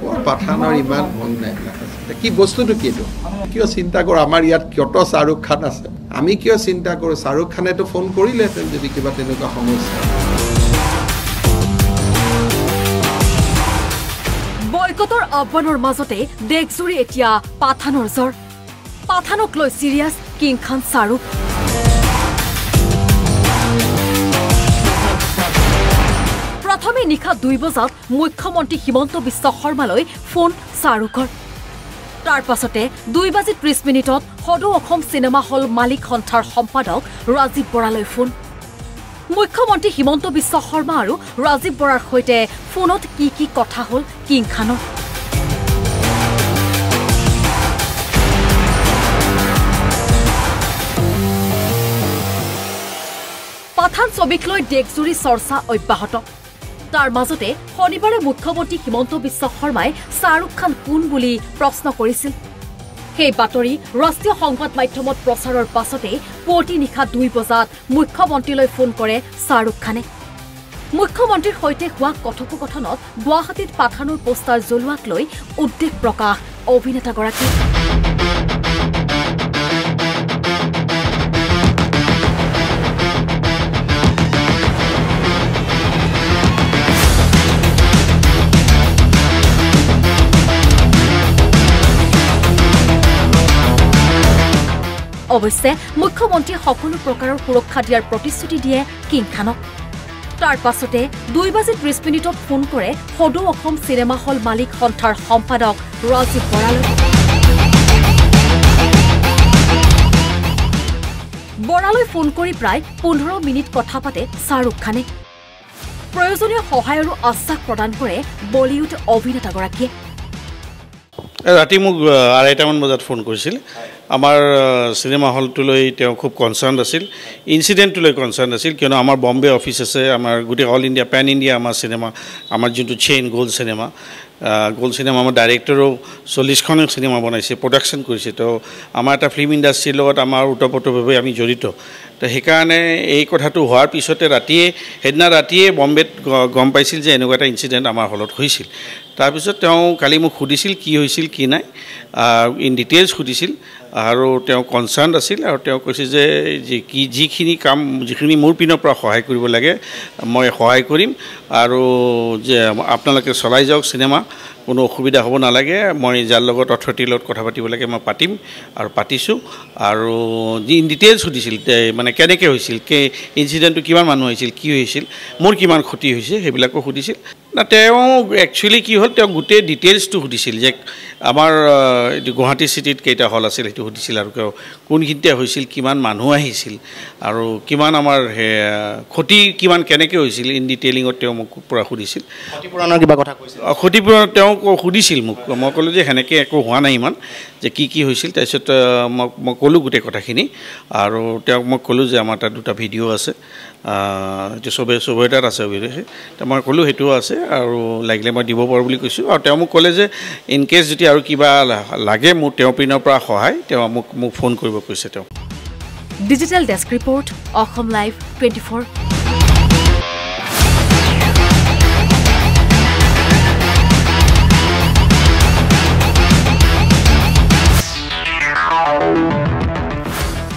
বৰ পাঠানৰ ইমান মন নাই। কি বস্তুটো কিটো কিয় চিন্তা কৰোঁ? আমাৰ ইয়াত কিয়ত শ্বাহৰুখ খান আছে? আমি কিয় চিন্তা কৰোঁ? শ্বাহৰুখ খানেতো ফোন কৰিলেহেঁতেন যদি কিবা তেনেকুৱা সমস্যা। বয়কটৰ আহ্বানৰ মাজতে দেশজুৰি এতিয়া পাঠানৰ জ্বৰ। পাঠানক লৈ চিৰিয়াছ কিং খান শ্বাহৰুখ। প্ৰথমে নিশা দুই বজাত মুখ্যমন্ত্ৰী হিমন্ত বিশ্ব শৰ্মালৈ ফোন শ্বাহৰুখৰ তাৰ পাছতে দুই বাজি ত্ৰিশ মিনিটত সদৌ অসম চিনেমা হল মালিক সন্থাৰ সম্পাদক ৰাজীৱ বৰালৈ ফোন। মুখ্যমন্ত্ৰী হিমন্ত বিশ্ব শৰ্মা আৰু ৰাজীৱ বৰাৰ সৈতে ফোনত কি কি কথা হ'ল কিং খানৰ। পাঠান ছবিক লৈ দেশজুৰি চৰ্চা অব্যাহত। তাৰ মাজতে শনিবাৰে মুখ্যমন্ত্ৰী হিমন্ত বিশ্ব শৰ্মাই শ্বাহৰুখ খান কোন বুলি প্ৰশ্ন কৰিছিল? সেই বাতৰি ৰাষ্ট্ৰীয় সংবাদ মাধ্যমত প্ৰচাৰৰ পাছতেই পুৱতি নিশা দুই বজাত মুখ্যমন্ত্ৰীলৈ ফোন কৰে শ্বাহৰুখ খানে। মুখ্যমন্ত্ৰীৰ সৈতে হোৱা কথোপকথনত গুৱাহাটীত পাঠানৰ পোষ্টাৰ জ্বলোৱাক লৈ উদ্বেগ প্ৰকাশ অভিনেতাগৰাকীৰ। অৱশ্যে মুখ্যমন্ত্ৰীয়ে সকলো প্ৰকাৰৰ সুৰক্ষা দিয়াৰ প্ৰতিশ্ৰুতি দিয়ে কিং খানক। তাৰ পাছতে দুই বাজি ত্ৰিশ মিনিটত ফোন কৰে সদৌ অসম চিনেমা হল মালিক সন্থাৰ সম্পাদক ৰাজীৱ বৰালৈ। বৰালৈ ফোন কৰি প্ৰায় পোন্ধৰ মিনিট কথা পাতে শ্বাহৰুখ খানে। প্ৰয়োজনীয় সহায় আৰু আশ্বাস প্ৰদান কৰে বলিউড অভিনেতাগৰাকীয়ে। ৰাতি মোক আঢ়ৈটামান বজাত ফোন কৰিছিল। আমাৰ চিনেমা হলটোলৈ তেওঁ খুব কনচাৰ্ণ আছিল। ইনচিডেণ্টটোলৈ কনচাৰ্ণ আছিল কিয়নো আমাৰ বম্বে অফিচ আছে আমাৰ গোটেই অল ইণ্ডিয়া পেন ইণ্ডিয়া আমাৰ চিনেমা আমাৰ যোনটো chain gold cinema gold cinema আমাৰ ডাইৰেক্টৰো চল্লিছখন চিনেমা বনাইছে প্ৰডাকশ্যন কৰিছে। তো আমাৰ এটা ফিল্ম ইণ্ডাষ্ট্ৰীৰ লগত আমাৰ ওতপ্ৰোতভাৱে আমি জড়িত। তো সেইকাৰণে এই কথাটো হোৱাৰ পিছতে ৰাতিয়ে সেইদিনা ৰাতিয়ে বম্বেত গম পাইছিল যে এনেকুৱা এটা ইনচিডেণ্ট আমাৰ হলত হৈছিল। তাৰপিছত তেওঁ কালি মোক সুধিছিল কি হৈছিল কি নাই ইন ডিটেইলছ সুধিছিল। আৰু তেওঁ কনচাৰ্ণ আছিল আৰু তেওঁ কৈছে যে কি যিখিনি কাম যিখিনি মোৰ পিনৰ পৰা সহায় কৰিব লাগে মই সহায় কৰিম। আৰু যে আপোনালোকে চলাই যাওক চিনেমা কোনো অসুবিধা হ'ব নালাগে। মই যাৰ লগত অথৰিটিৰ লগত কথা পাতিব লাগে মই পাতিম আৰু পাতিছোঁ। আৰু যি ইন ডিটেইলছ সুধিছিল মানে কেনেকৈ হৈছিল কে ইনচিডেণ্টটো কিমান মানুহ আহিছিল কি হৈছিল মোৰ কিমান ক্ষতি হৈছে সেইবিলাকো সুধিছিল। না তেওঁ একচুৱেলি কি হ'ল তেওঁ গোটেই ডিটেইলছটো সুধিছিল যে আমাৰ গুৱাহাটী চিটিত কেইটা হল আছিল সেইটো সুধিছিল আৰু কোনখিনিতে হৈছিল কিমান মানুহ আহিছিল আৰু কিমান আমাৰ ক্ষতি কিমান কেনেকৈ হৈছিল ইন ডিটেইলিঙত তেওঁ মোক পূৰা সুধিছিল। ক্ষতিপূৰণৰ কিবা কথা কৈছে অ, ক্ষতিপূৰণ তেওঁ সুধিছিল মোক। মই ক'লোঁ যে সেনেকৈ একো হোৱা নাই ইমান যে কি কি হৈছিল। তাৰপিছত মই মই ক'লোঁ গোটেই কথাখিনি আৰু তেওঁক মই ক'লোঁ যে আমাৰ তাত দুটা ভিডিঅ' আছে এইটো চবে চবৰে তাত আছে অভিলেখে তো মই ক'লোঁ সেইটোও আছে আৰু লাগিলে মই দিব পাৰোঁ বুলি কৈছোঁ। আৰু তেওঁ মোক ক'লে যে ইন কেছ যদি আৰু কিবা লাগে মোৰ তেওঁৰ পিনৰ পৰা সহায় তেওঁ মোক মোক ফোন কৰিব কৈছে তেওঁ। Digital desk report Assam live twenty four